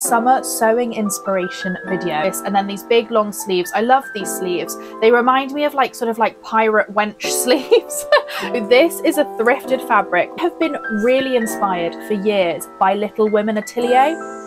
summer sewing inspiration video and then these big long sleeves. I love these sleeves. They remind me of like sort of like pirate wench sleeves. This is a thrifted fabric. I have been really inspired for years by little women atelier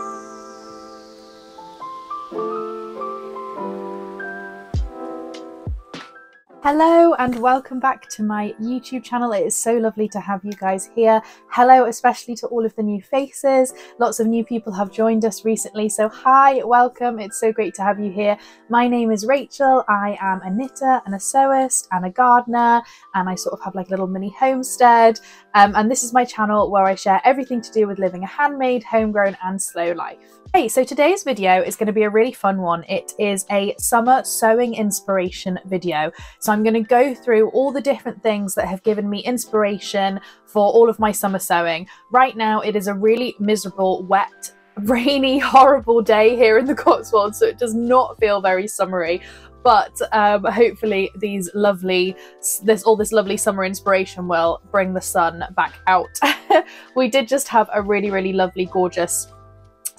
Hello and welcome back to my YouTube channel. It is so lovely to have you guys here. Hello, especially to all of the new faces. Lots of new people have joined us recently. So hi, welcome. It's so great to have you here. My name is Rachel. I am a knitter and a sewist and a gardener. And I sort of have like a little mini homestead. Um, and this is my channel where I share everything to do with living a handmade, homegrown and slow life. Hey, so today's video is going to be a really fun one. It is a summer sewing inspiration video. So I'm going to go through all the different things that have given me inspiration for all of my summer sewing. Right now, it is a really miserable, wet, rainy, horrible day here in the Cotswolds, so it does not feel very summery but um, hopefully these lovely this all this lovely summer inspiration will bring the sun back out we did just have a really really lovely gorgeous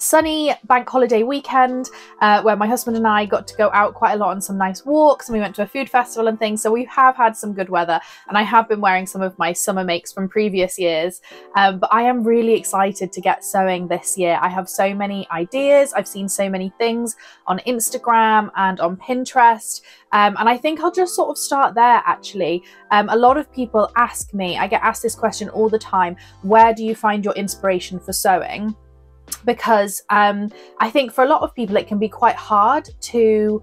sunny bank holiday weekend uh, where my husband and I got to go out quite a lot on some nice walks and we went to a food festival and things. So we have had some good weather and I have been wearing some of my summer makes from previous years. Um, but I am really excited to get sewing this year. I have so many ideas. I've seen so many things on Instagram and on Pinterest. Um, and I think I'll just sort of start there actually. Um, a lot of people ask me, I get asked this question all the time, where do you find your inspiration for sewing? Because um, I think for a lot of people it can be quite hard to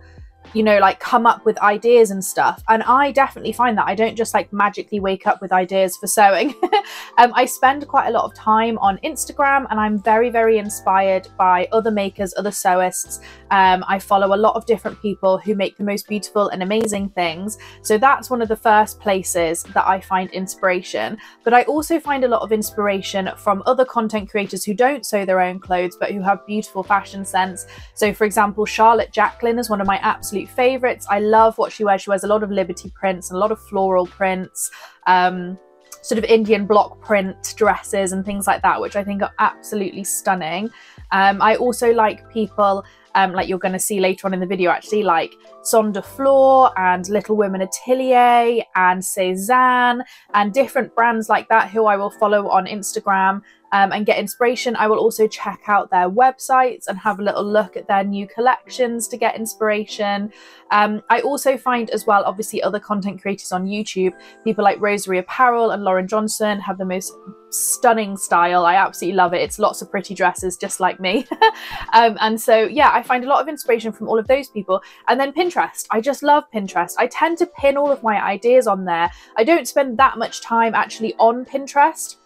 you know, like come up with ideas and stuff. And I definitely find that I don't just like magically wake up with ideas for sewing. um, I spend quite a lot of time on Instagram and I'm very, very inspired by other makers, other sewists. Um, I follow a lot of different people who make the most beautiful and amazing things. So that's one of the first places that I find inspiration. But I also find a lot of inspiration from other content creators who don't sew their own clothes, but who have beautiful fashion sense. So for example, Charlotte Jacqueline is one of my absolute absolute favorites. I love what she wears. She wears a lot of Liberty prints and a lot of floral prints. Um, sort of Indian block print dresses and things like that, which I think are absolutely stunning. Um, I also like people um, like you're going to see later on in the video actually like Son de Flor and Little Women Atelier and Sézane and different brands like that who I will follow on Instagram um, and get inspiration. I will also check out their websites and have a little look at their new collections to get inspiration. Um, I also find as well, obviously, other content creators on YouTube, people like Rosery Apparel and Lauren Johnson have the most stunning style. I absolutely love it. It's lots of pretty dresses, just like me. um, and so, yeah, I find a lot of inspiration from all of those people. And then Pinterest. I just love Pinterest. I tend to pin all of my ideas on there. I don't spend that much time actually on Pinterest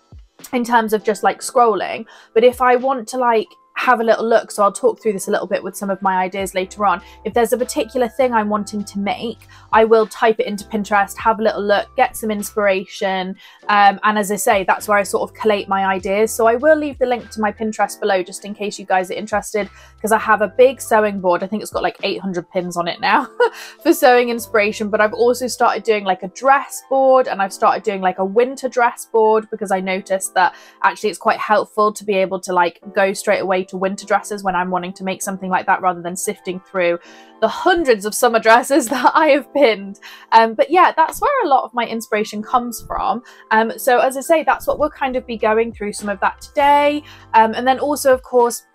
in terms of just like scrolling. But if I want to like have a little look. So I'll talk through this a little bit with some of my ideas later on. If there's a particular thing I'm wanting to make, I will type it into Pinterest, have a little look, get some inspiration. Um, and as I say, that's where I sort of collate my ideas. So I will leave the link to my Pinterest below just in case you guys are interested because I have a big sewing board. I think it's got like 800 pins on it now for sewing inspiration. But I've also started doing like a dress board and I've started doing like a winter dress board because I noticed that actually it's quite helpful to be able to like go straight away to winter dresses when I'm wanting to make something like that rather than sifting through the hundreds of summer dresses that I have pinned. Um, but yeah, that's where a lot of my inspiration comes from. Um, so as I say, that's what we'll kind of be going through some of that today. Um, and then also, of course,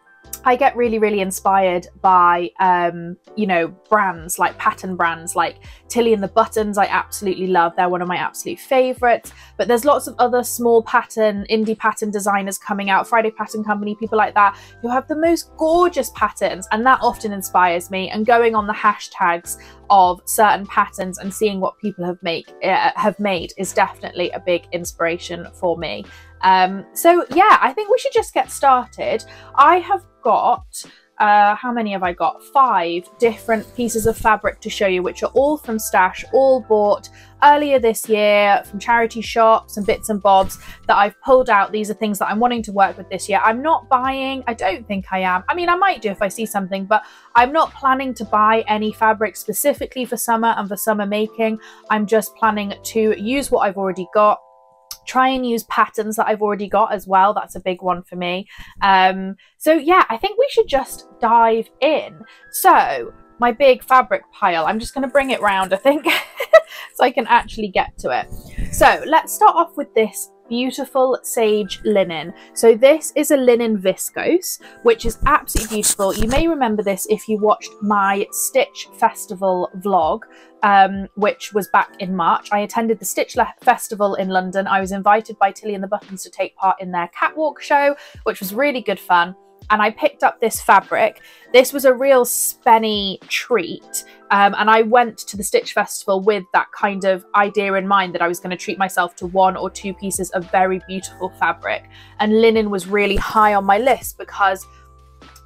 I get really, really inspired by, um, you know, brands like pattern brands like Tilly and the Buttons. I absolutely love. They're one of my absolute favorites. But there's lots of other small pattern, indie pattern designers coming out, Friday Pattern Company, people like that, who have the most gorgeous patterns. And that often inspires me. And going on the hashtags of certain patterns and seeing what people have make uh, have made is definitely a big inspiration for me. Um, so yeah, I think we should just get started. I have got uh, how many have I got? Five different pieces of fabric to show you, which are all from Stash, all bought earlier this year from charity shops and bits and bobs that I've pulled out. These are things that I'm wanting to work with this year. I'm not buying, I don't think I am. I mean, I might do if I see something, but I'm not planning to buy any fabric specifically for summer and for summer making. I'm just planning to use what I've already got try and use patterns that I've already got as well. That's a big one for me. Um, so yeah, I think we should just dive in. So my big fabric pile, I'm just going to bring it round, I think, so I can actually get to it. So let's start off with this beautiful sage linen. So this is a linen viscose, which is absolutely beautiful. You may remember this if you watched my Stitch Festival vlog, um, which was back in March. I attended the Stitch Festival in London. I was invited by Tilly and the Buttons to take part in their catwalk show, which was really good fun and I picked up this fabric. This was a real spenny treat. Um, and I went to the Stitch Festival with that kind of idea in mind that I was going to treat myself to one or two pieces of very beautiful fabric. And linen was really high on my list because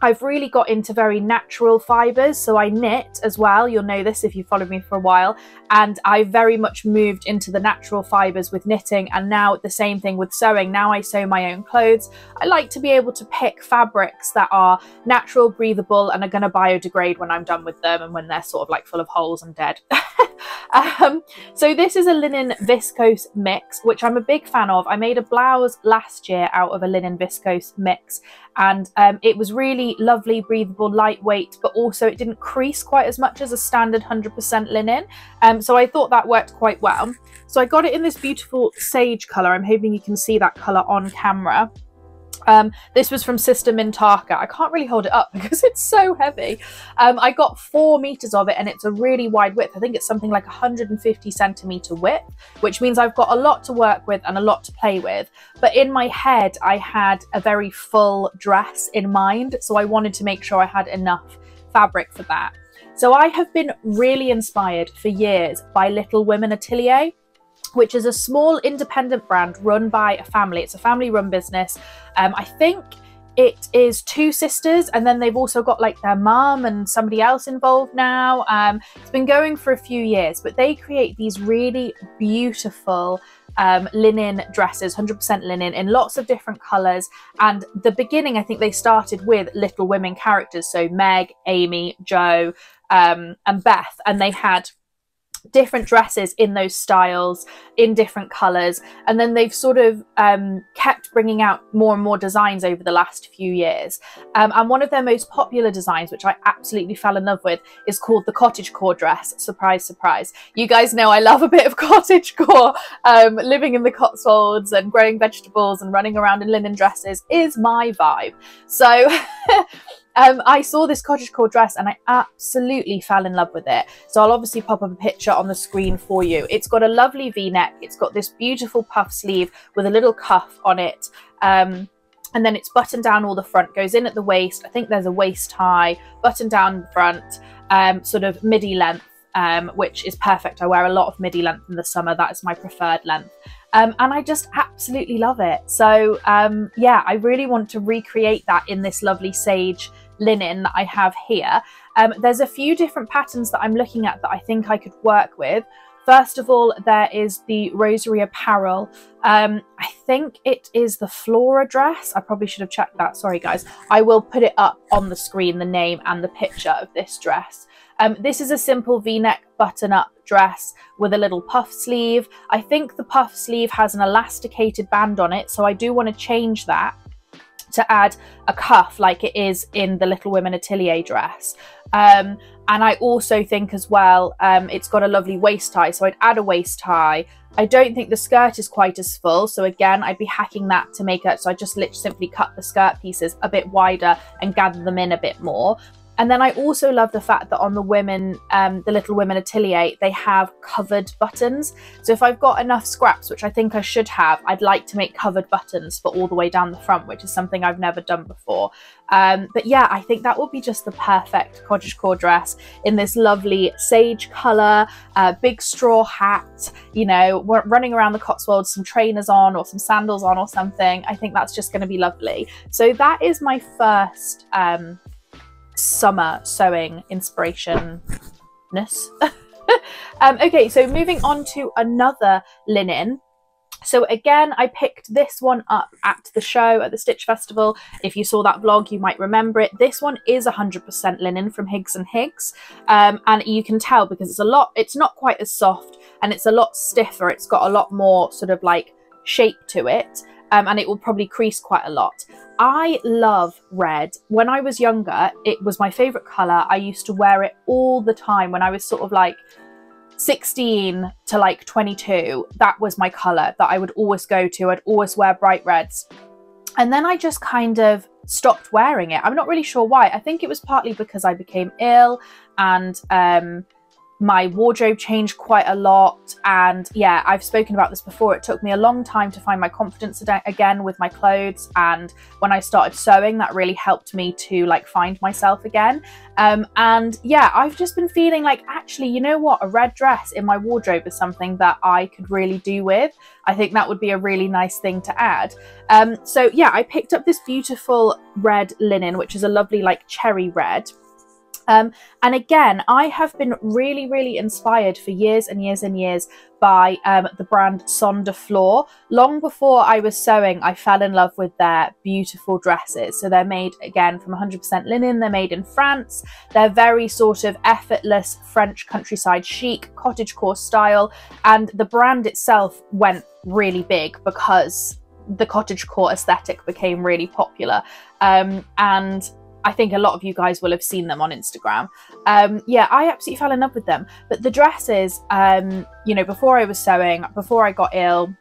I've really got into very natural fibres, so I knit as well. You'll know this if you followed me for a while. And I very much moved into the natural fibres with knitting, and now the same thing with sewing. Now I sew my own clothes. I like to be able to pick fabrics that are natural, breathable, and are going to biodegrade when I'm done with them and when they're sort of like full of holes and dead. um, so this is a linen viscose mix, which I'm a big fan of. I made a blouse last year out of a linen viscose mix and um, it was really lovely, breathable, lightweight, but also it didn't crease quite as much as a standard 100% linen. Um, so I thought that worked quite well. So I got it in this beautiful sage colour. I'm hoping you can see that colour on camera. Um, this was from Sister Mintaka. I can't really hold it up because it's so heavy. Um, I got four meters of it and it's a really wide width. I think it's something like 150 centimeter width, which means I've got a lot to work with and a lot to play with. But in my head, I had a very full dress in mind. So I wanted to make sure I had enough fabric for that. So I have been really inspired for years by Little Women Atelier which is a small independent brand run by a family. It's a family run business. Um, I think it is two sisters and then they've also got like their mum and somebody else involved now um, it's been going for a few years but they create these really beautiful um, linen dresses 100% linen in lots of different colors and the beginning i think they started with little women characters so meg amy jo um, and beth and they had different dresses in those styles in different colors and then they've sort of um, kept bringing out more and more designs over the last few years. Um, and one of their most popular designs which i absolutely fell in love with is called the cottage core dress. Surprise surprise. You guys know i love a bit of cottage core. Um, living in the cotswolds and growing vegetables and running around in linen dresses is my vibe. So Um, I saw this cottagecore dress and I absolutely fell in love with it. So I'll obviously pop up a picture on the screen for you. It's got a lovely v-neck. It's got this beautiful puff sleeve with a little cuff on it. Um, and then it's buttoned down all the front, goes in at the waist. I think there's a waist high, button down the front, um, sort of midi length, um, which is perfect. I wear a lot of midi length in the summer. That is my preferred length. Um, and I just absolutely love it. So um, yeah, I really want to recreate that in this lovely sage linen that I have here. Um, there's a few different patterns that I'm looking at that I think I could work with. First of all, there is the Rosery Apparel. Um, I think it is the Flora dress. I probably should have checked that. Sorry, guys. I will put it up on the screen, the name and the picture of this dress. Um, this is a simple v-neck button-up dress with a little puff sleeve. I think the puff sleeve has an elasticated band on it, so I do want to change that to add a cuff like it is in the Little Women Atelier dress. Um, and I also think as well, um, it's got a lovely waist tie. So I'd add a waist tie. I don't think the skirt is quite as full. So again, I'd be hacking that to make it. So I just literally simply cut the skirt pieces a bit wider and gather them in a bit more. And then I also love the fact that on the women, um, the Little Women Atelier, they have covered buttons. So if I've got enough scraps, which I think I should have, I'd like to make covered buttons for all the way down the front, which is something I've never done before. Um, but yeah, I think that would be just the perfect cottagecore dress in this lovely sage colour, uh, big straw hat, you know, running around the Cotswolds, some trainers on or some sandals on or something. I think that's just going to be lovely. So that is my first um, summer sewing inspiration um, okay, so moving on to another linen. So again, I picked this one up at the show at the Stitch Festival. If you saw that vlog, you might remember it. This one is 100% linen from Higgs and Higgs. Um, and you can tell because it's a lot, it's not quite as soft and it's a lot stiffer. It's got a lot more sort of like shape to it um, and it will probably crease quite a lot. I love red. When I was younger, it was my favourite colour. I used to wear it all the time when I was sort of like 16 to like 22. That was my colour that I would always go to. I'd always wear bright reds. And then I just kind of stopped wearing it. I'm not really sure why. I think it was partly because I became ill and um, my wardrobe changed quite a lot. And yeah, I've spoken about this before. It took me a long time to find my confidence again with my clothes. And when I started sewing, that really helped me to like find myself again. Um, and yeah, I've just been feeling like actually, you know what? A red dress in my wardrobe is something that I could really do with. I think that would be a really nice thing to add. Um, so yeah, I picked up this beautiful red linen, which is a lovely like cherry red. Um, and again, I have been really, really inspired for years and years and years by um, the brand Son de Flor. Long before I was sewing, I fell in love with their beautiful dresses. So they're made again from 100% linen, they're made in France. They're very sort of effortless French countryside chic, cottagecore style. And the brand itself went really big because the cottagecore aesthetic became really popular. Um, and I think a lot of you guys will have seen them on Instagram. Um, yeah, I absolutely fell in love with them. But the dresses, um, you know, before I was sewing, before I got ill,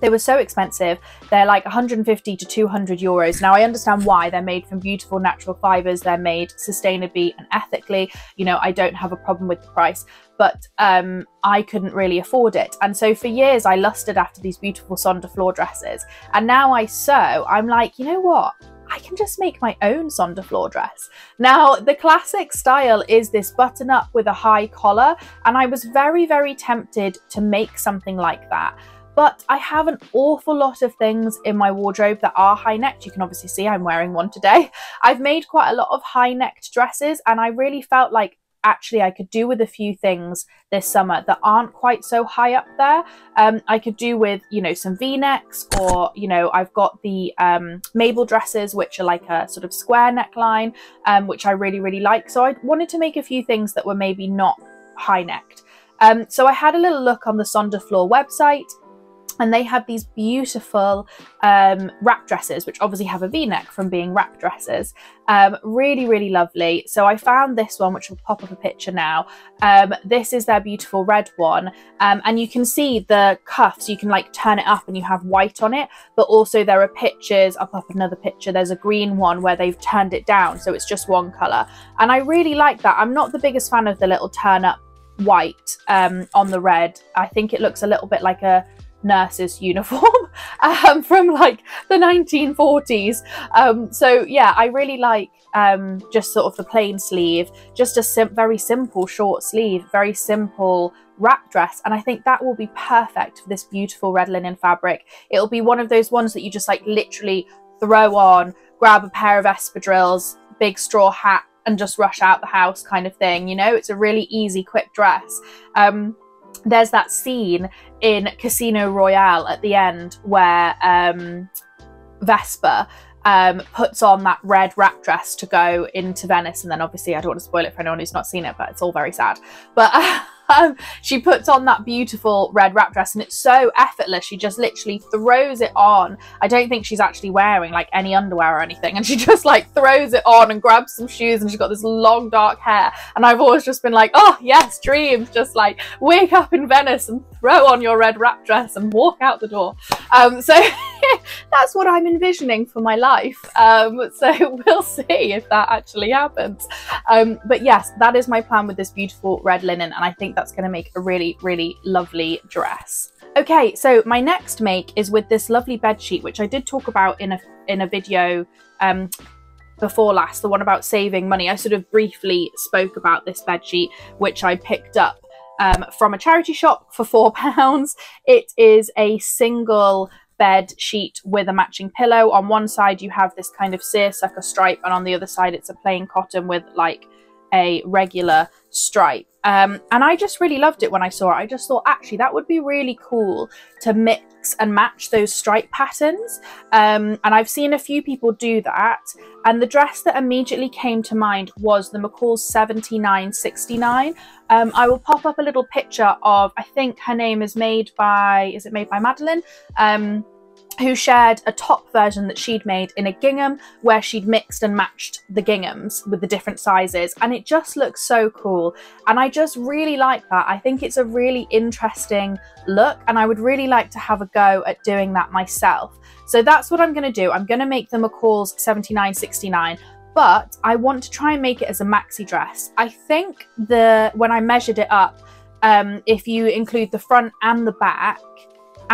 they were so expensive. They're like 150 to 200 euros. Now, I understand why. They're made from beautiful natural fibers. They're made sustainably and ethically. You know, I don't have a problem with the price, but um, I couldn't really afford it. And so for years, I lusted after these beautiful Son floor dresses. And now I sew, I'm like, you know what? I can just make my own Son de dress. Now, the classic style is this button up with a high collar, and I was very, very tempted to make something like that. But I have an awful lot of things in my wardrobe that are high necked. You can obviously see I'm wearing one today. I've made quite a lot of high necked dresses, and I really felt like actually I could do with a few things this summer that aren't quite so high up there. Um, I could do with, you know, some v-necks or, you know, I've got the um, Mabel dresses, which are like a sort of square neckline, um, which I really, really like. So I wanted to make a few things that were maybe not high necked. Um, so I had a little look on the Son de Flor website and they have these beautiful um, wrap dresses, which obviously have a v-neck from being wrap dresses. Um, really, really lovely. So I found this one, which will pop up a picture now. Um, this is their beautiful red one. Um, and you can see the cuffs, you can like turn it up and you have white on it, but also there are pictures, I'll pop another picture, there's a green one where they've turned it down, so it's just one colour. And I really like that. I'm not the biggest fan of the little turn up white um, on the red. I think it looks a little bit like a nurse's uniform um, from like the 1940s. Um, so yeah, I really like um, just sort of the plain sleeve, just a sim very simple short sleeve, very simple wrap dress. And I think that will be perfect for this beautiful red linen fabric. It'll be one of those ones that you just like literally throw on, grab a pair of espadrilles, big straw hat, and just rush out the house kind of thing. You know, it's a really easy, quick dress. Um, there's that scene in Casino Royale at the end where um, Vesper um, puts on that red wrap dress to go into Venice. And then obviously, I don't want to spoil it for anyone who's not seen it, but it's all very sad. But um, she puts on that beautiful red wrap dress and it's so effortless. She just literally throws it on. I don't think she's actually wearing like any underwear or anything. And she just like throws it on and grabs some shoes and she's got this long dark hair. And I've always just been like, oh yes, dreams. Just like wake up in Venice and throw on your red wrap dress and walk out the door. Um, so that's what I'm envisioning for my life. Um, so we'll see if that actually happens. Um, but yes, that is my plan with this beautiful red linen. And I think that's going to make a really, really lovely dress. Okay, so my next make is with this lovely bed sheet, which I did talk about in a in a video um, before last, the one about saving money. I sort of briefly spoke about this bed sheet, which I picked up um, from a charity shop for four pounds. It is a single bed sheet with a matching pillow. On one side, you have this kind of seersucker stripe, and on the other side, it's a plain cotton with like a regular stripe. Um, and I just really loved it when I saw it. I just thought, actually, that would be really cool to mix and match those stripe patterns. Um, and I've seen a few people do that. And the dress that immediately came to mind was the McCall's 7969. Um, I will pop up a little picture of, I think her name is made by, is it made by Madeline? Um, who shared a top version that she'd made in a gingham where she'd mixed and matched the ginghams with the different sizes and it just looks so cool and I just really like that. I think it's a really interesting look and I would really like to have a go at doing that myself. So that's what I'm going to do. I'm going to make the McCall's 7969 but I want to try and make it as a maxi dress. I think the when I measured it up, um, if you include the front and the back,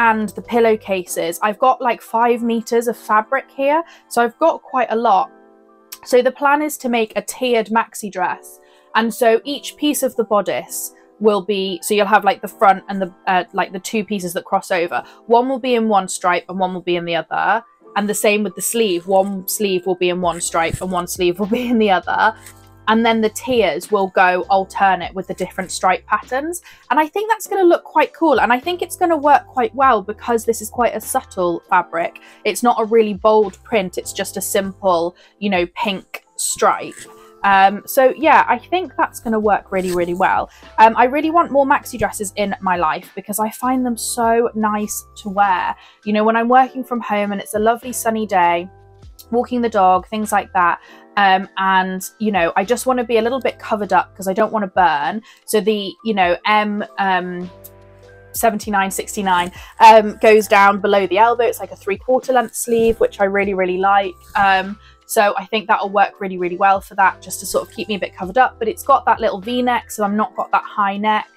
and the pillowcases. I've got like five meters of fabric here, so I've got quite a lot. So the plan is to make a tiered maxi dress. And so each piece of the bodice will be, so you'll have like the front and the, uh, like the two pieces that cross over. One will be in one stripe and one will be in the other. And the same with the sleeve. One sleeve will be in one stripe and one sleeve will be in the other and then the tiers will go alternate with the different stripe patterns. And I think that's going to look quite cool. And I think it's going to work quite well because this is quite a subtle fabric. It's not a really bold print. It's just a simple, you know, pink stripe. Um, so yeah, I think that's going to work really, really well. Um, I really want more maxi dresses in my life because I find them so nice to wear. You know, when I'm working from home and it's a lovely sunny day, walking the dog, things like that. Um, and you know, I just want to be a little bit covered up because I don't want to burn. So the you know M um, 7969 um, goes down below the elbow. It's like a three quarter length sleeve, which I really really like. Um, so I think that'll work really really well for that, just to sort of keep me a bit covered up. But it's got that little V neck, so I'm not got that high neck.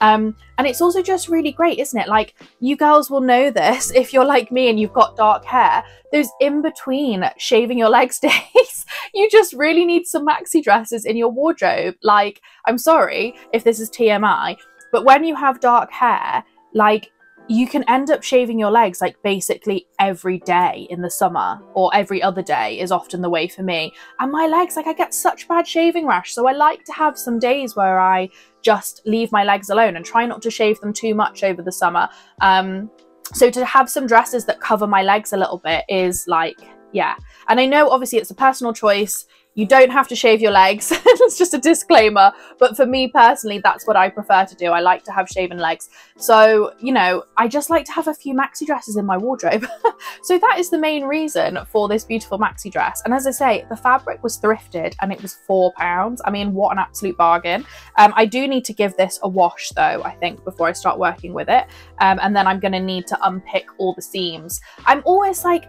Um, and it's also just really great, isn't it? Like, you girls will know this if you're like me and you've got dark hair. Those in between shaving your legs days, you just really need some maxi dresses in your wardrobe. Like, I'm sorry if this is TMI, but when you have dark hair, like, you can end up shaving your legs like basically every day in the summer or every other day is often the way for me. And my legs, like I get such bad shaving rash. So I like to have some days where I just leave my legs alone and try not to shave them too much over the summer. Um, so to have some dresses that cover my legs a little bit is like, yeah. And I know obviously it's a personal choice. You don't have to shave your legs. it's just a disclaimer. But for me personally, that's what I prefer to do. I like to have shaven legs. So, you know, I just like to have a few maxi dresses in my wardrobe. so that is the main reason for this beautiful maxi dress. And as I say, the fabric was thrifted and it was four pounds. I mean, what an absolute bargain. Um, I do need to give this a wash though, I think, before I start working with it. Um, and then I'm going to need to unpick all the seams. I'm always like,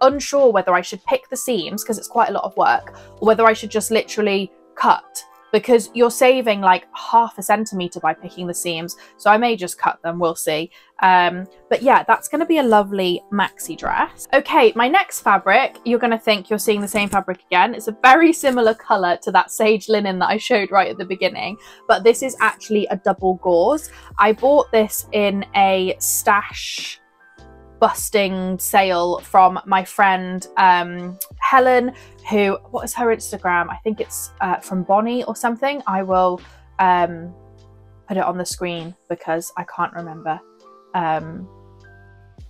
unsure whether I should pick the seams because it's quite a lot of work or whether I should just literally cut because you're saving like half a centimeter by picking the seams. So I may just cut them, we'll see. Um, but yeah, that's going to be a lovely maxi dress. Okay, my next fabric, you're going to think you're seeing the same fabric again. It's a very similar color to that sage linen that I showed right at the beginning, but this is actually a double gauze. I bought this in a stash busting sale from my friend um, Helen, who, what is her Instagram? I think it's uh, from Bonnie or something. I will um, put it on the screen because I can't remember. Um,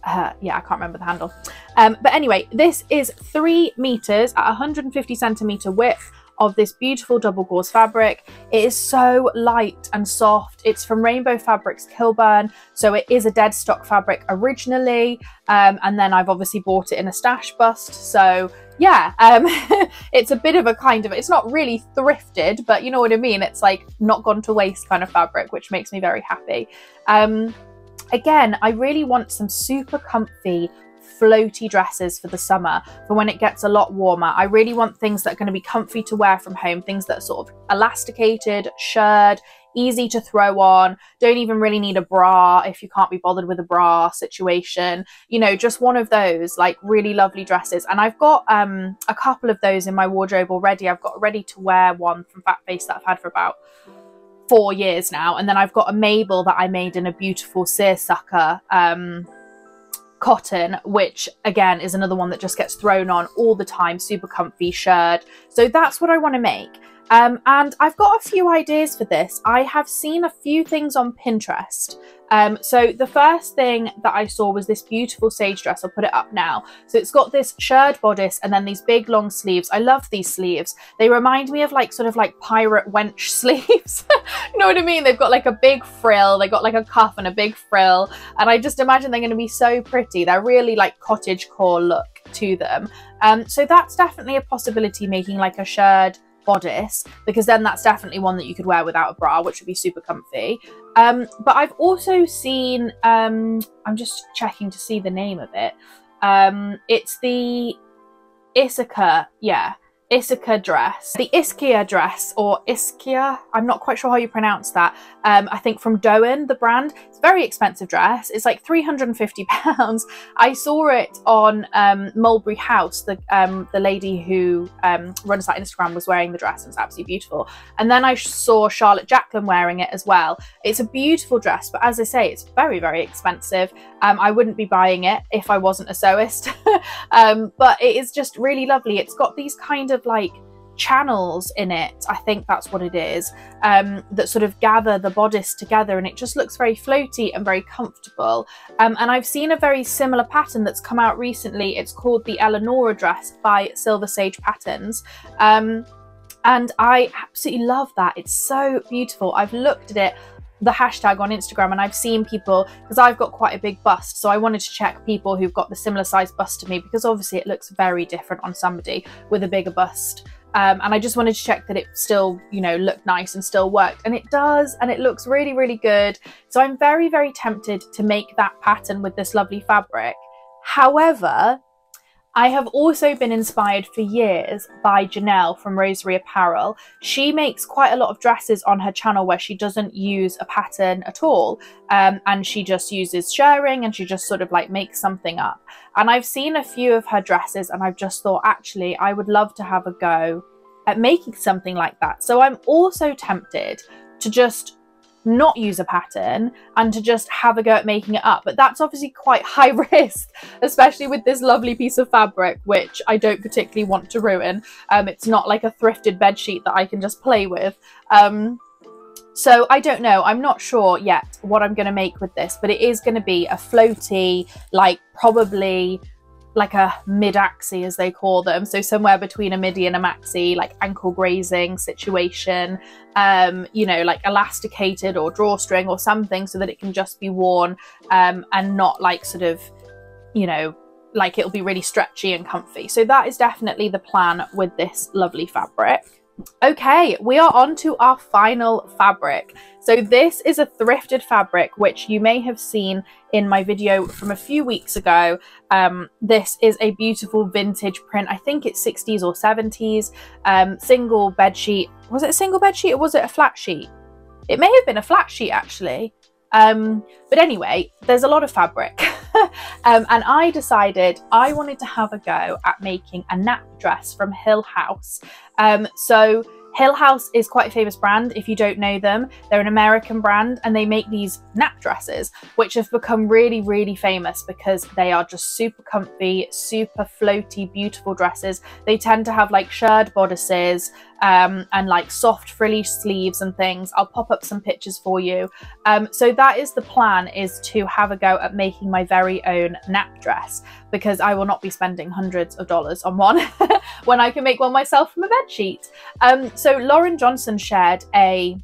uh, yeah, I can't remember the handle. Um, but anyway, this is three meters at 150 centimeter width of this beautiful double gauze fabric. It is so light and soft. It's from Rainbow Fabrics Kilburn, so it is a dead stock fabric originally, um, and then I've obviously bought it in a stash bust, so yeah, um, it's a bit of a kind of, it's not really thrifted, but you know what I mean? It's like not gone to waste kind of fabric, which makes me very happy. Um, again, I really want some super comfy floaty dresses for the summer for when it gets a lot warmer. I really want things that are going to be comfy to wear from home, things that are sort of elasticated, shirred, easy to throw on, don't even really need a bra if you can't be bothered with a bra situation. You know, just one of those like really lovely dresses. And I've got um, a couple of those in my wardrobe already. I've got a ready to wear one from Fat Face that I've had for about four years now. And then I've got a Mabel that I made in a beautiful seersucker um, cotton, which again is another one that just gets thrown on all the time, super comfy, shirt. So that's what I want to make. Um, and I've got a few ideas for this. I have seen a few things on Pinterest. Um, so the first thing that I saw was this beautiful sage dress. I'll put it up now. So it's got this shirred bodice and then these big long sleeves. I love these sleeves. They remind me of like sort of like pirate wench sleeves. you know what I mean? They've got like a big frill. They got like a cuff and a big frill. And I just imagine they're going to be so pretty. They're really like cottage core look to them. Um, so that's definitely a possibility making like a shirred bodice because then that's definitely one that you could wear without a bra which would be super comfy. Um, but i've also seen um, i'm just checking to see the name of it. Um, it's the Ischia yeah Ischia dress. The Iskia dress or Iskia, I'm not quite sure how you pronounce that. Um, I think from Doen, the brand. It's a very expensive dress. It's like 350 pounds. I saw it on um, Mulberry House. The um, the lady who um, runs that Instagram was wearing the dress. and it's absolutely beautiful. And then I saw Charlotte Jacqueline wearing it as well. It's a beautiful dress, but as I say, it's very, very expensive. Um, I wouldn't be buying it if I wasn't a sewist. Um, but it is just really lovely. It's got these kind of of like channels in it i think that's what it is um, that sort of gather the bodice together and it just looks very floaty and very comfortable. Um, and i've seen a very similar pattern that's come out recently. It's called the eleonora dress by Silver Saga patterns. Um, and i absolutely love that. It's so beautiful. I've looked at it the hashtag on Instagram and I've seen people because I've got quite a big bust so I wanted to check people who've got the similar size bust to me because obviously it looks very different on somebody with a bigger bust. Um, and I just wanted to check that it still you know looked nice and still worked and it does and it looks really really good. So I'm very very tempted to make that pattern with this lovely fabric. However I have also been inspired for years by Janelle from Rosery Apparel. She makes quite a lot of dresses on her channel where she doesn't use a pattern at all um, and she just uses shirring and she just sort of like makes something up. And I've seen a few of her dresses and I've just thought actually I would love to have a go at making something like that. So I'm also tempted to just not use a pattern and to just have a go at making it up. But that's obviously quite high risk, especially with this lovely piece of fabric, which I don't particularly want to ruin. Um, it's not like a thrifted bed sheet that I can just play with. Um, so I don't know. I'm not sure yet what I'm going to make with this, but it is going to be a floaty, like probably like a mid-axi as they call them. So somewhere between a midi and a maxi like ankle grazing situation um you know like elasticated or drawstring or something so that it can just be worn um and not like sort of you know like it'll be really stretchy and comfy. So that is definitely the plan with this lovely fabric Okay, we are on to our final fabric. So this is a thrifted fabric, which you may have seen in my video from a few weeks ago. Um, this is a beautiful vintage print. I think it's 60s or 70s. Um, single bed sheet. Was it a single bed sheet or was it a flat sheet? It may have been a flat sheet actually. Um, but anyway, there's a lot of fabric. um, and I decided I wanted to have a go at making a nap dress from Hill House. Um, so Hill House is quite a famous brand if you don't know them. They're an American brand and they make these nap dresses, which have become really, really famous because they are just super comfy, super floaty, beautiful dresses. They tend to have like shirred bodices, um, and like soft frilly sleeves and things. I'll pop up some pictures for you. Um, so that is the plan is to have a go at making my very own nap dress because I will not be spending hundreds of dollars on one when I can make one myself from a bed sheet. Um, so Lauren Johnson shared a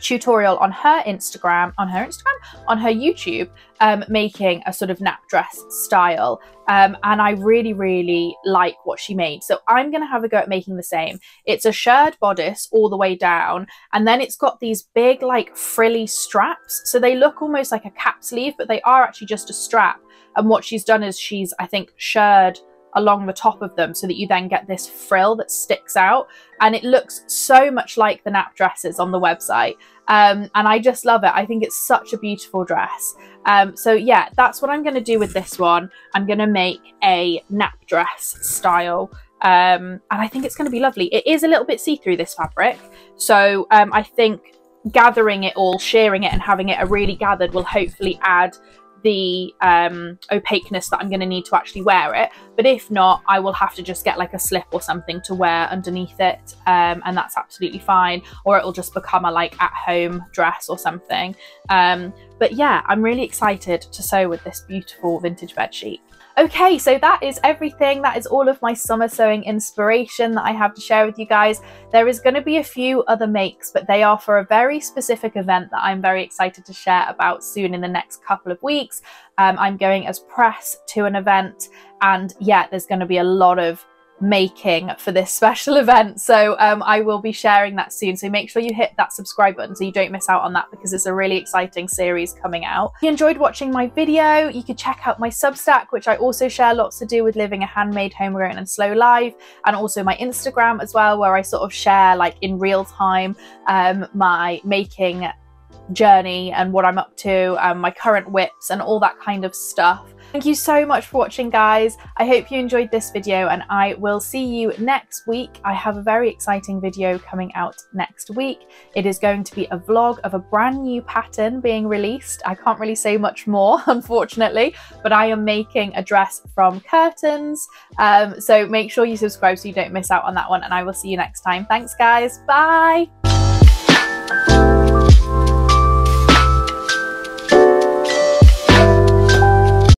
tutorial on her Instagram, on her Instagram, on her YouTube, um, making a sort of nap dress style. Um, and I really, really like what she made. So I'm going to have a go at making the same. It's a shirred bodice all the way down. And then it's got these big like frilly straps. So they look almost like a cap sleeve, but they are actually just a strap. And what she's done is she's, I think, shirred along the top of them so that you then get this frill that sticks out and it looks so much like the nap dresses on the website um, and I just love it. I think it's such a beautiful dress. Um, so yeah, that's what I'm going to do with this one. I'm going to make a nap dress style um, and I think it's going to be lovely. It is a little bit see-through this fabric so um, I think gathering it all, shirring it and having it a really gathered will hopefully add the um, opaqueness that I'm going to need to actually wear it. But if not, I will have to just get like a slip or something to wear underneath it. Um, and that's absolutely fine. Or it'll just become a like at home dress or something. Um, but yeah, I'm really excited to sew with this beautiful vintage bed sheet. Okay, so that is everything. That is all of my summer sewing inspiration that I have to share with you guys. There is going to be a few other makes, but they are for a very specific event that I'm very excited to share about soon in the next couple of weeks. Um, I'm going as press to an event, and yeah, there's going to be a lot of making for this special event. So um, I will be sharing that soon. So make sure you hit that subscribe button so you don't miss out on that because it's a really exciting series coming out. If you enjoyed watching my video, you could check out my Substack, which I also share lots to do with living a handmade, homegrown and slow life, and also my Instagram as well, where I sort of share like in real time um, my making journey and what I'm up to, um, my current WIPs and all that kind of stuff. Thank you so much for watching guys. I hope you enjoyed this video and I will see you next week. I have a very exciting video coming out next week. It is going to be a vlog of a brand new pattern being released. I can't really say much more unfortunately, but I am making a dress from curtains. Um, so make sure you subscribe so you don't miss out on that one and I will see you next time. Thanks guys. Bye.